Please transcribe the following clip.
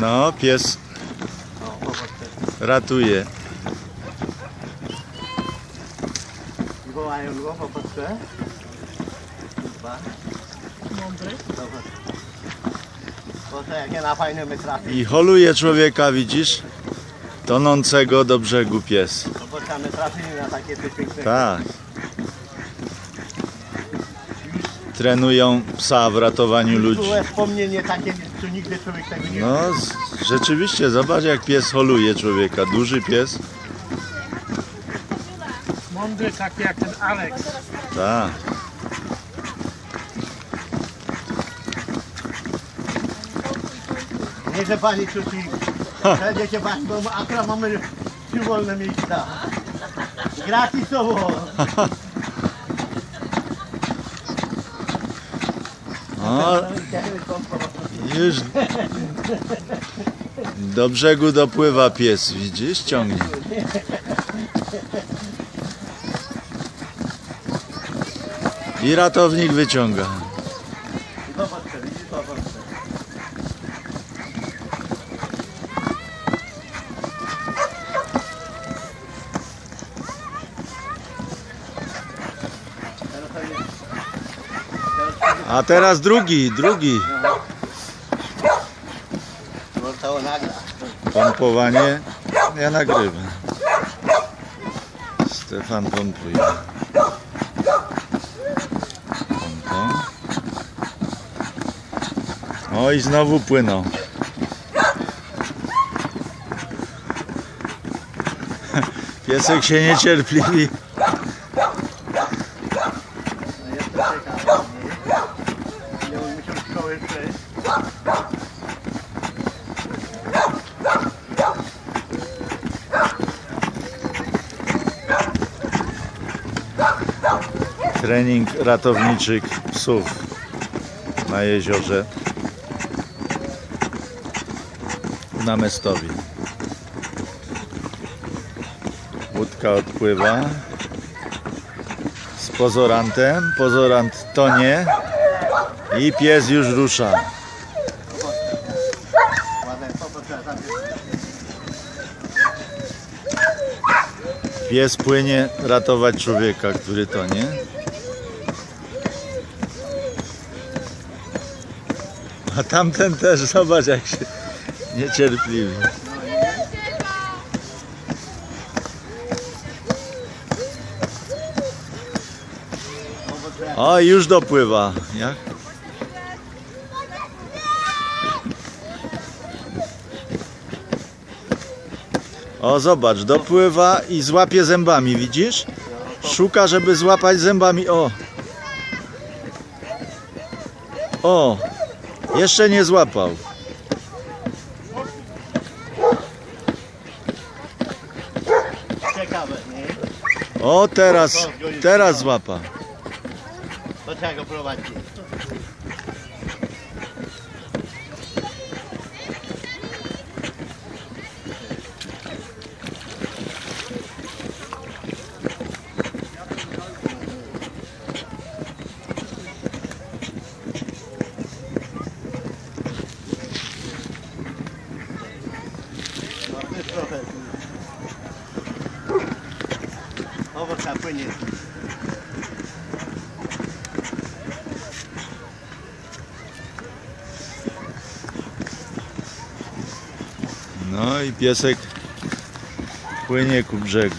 No, pies ratuje. Wołają go, popatrz. Dwa. Mądry. I holuje człowieka, widzisz? Tonącego do brzegu pies. Zobacz, a my trafili na takie coś pięknego. Tak. Trenują psa w ratowaniu ludzi. Wspomnienie takie, co nigdy człowiek tego nie No, rzeczywiście, zobacz jak pies holuje człowieka. Duży pies. Mądry taki jak ten Alex. Tak. Nie, że pani czuci. Będziecie pani, bo akurat mamy trzy wolne miejsca. Gratisowo. O, już do brzegu dopływa pies, widzisz? Ciągnie. I ratownik wyciąga. Zobacz, widzisz, zobacz. Teraz to jest- teraz A teraz drugi, drugi. Pompowanie. Ja nagrywam. Stefan pompuje. Pompo. O i znowu płyną. Piesek się niecierpliwi. No jeszcze czekam. Nie Nie musiał szkoły przejść. Trening ratowniczych psów na jeziorze na Mestowi. Łódka odpływa z pozorantem. Pozorant tonie i pies już rusza. Pies płynie ratować człowieka, który tonie. A tamten też, zobacz jak się niecierpliwy. O, już dopływa. Jak? O, zobacz, dopływa i złapie zębami, widzisz? Szuka, żeby złapać zębami. O! O! Jeszcze nie złapał. Ciekawe, nie? O, teraz, teraz złapał. To trzeba go trochę. Owoca płynie. No i piesek płynie ku brzegu.